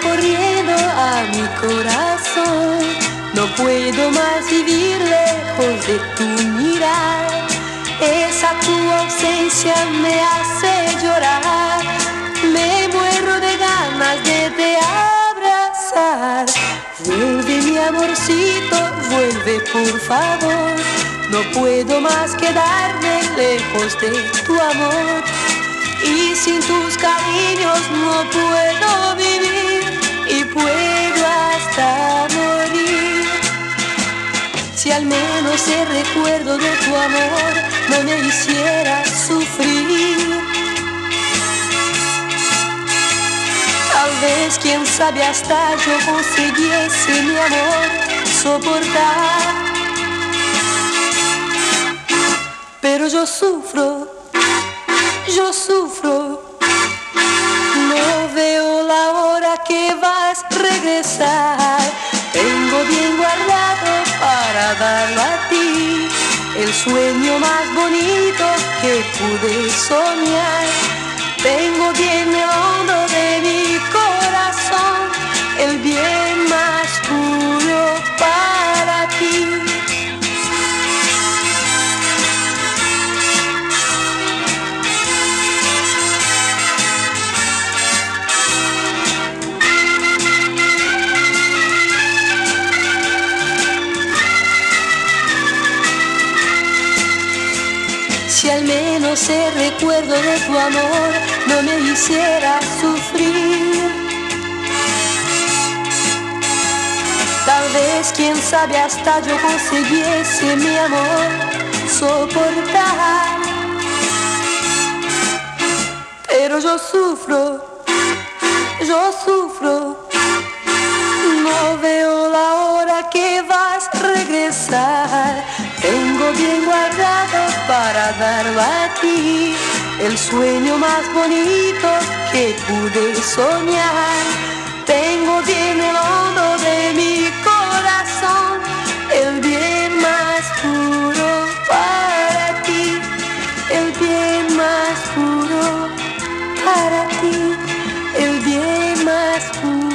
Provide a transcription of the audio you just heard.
corriendo a mi corazón. No puedo más vivir lejos de tu mirar. Esa tu ausencia me hace llorar. Me muero de ganas de te abrazar. Vuelve mi amorcito, vuelve por favor. No puedo más quedarme lejos de tu amor. El recuerdo de tu amor no me hiciera sufrir. Tal vez, quién sabe, hasta yo consiguiese mi amor soportar. Pero yo sufro, yo sufro. Sueño más bonito que pude soñar. Tengo bien Si al menos el recuerdo de tu amor no me hiciera sufrir. Tal vez, quién sabe, hasta yo consiguiese mi amor soportar. Pero yo sufro, yo sufro. No veo la hora que vas Parvati, el sueño más bonito que pude soñar. Tengo bien el hondo de mi corazón, el bien más puro para ti, el bien más puro para ti, el bien más puro.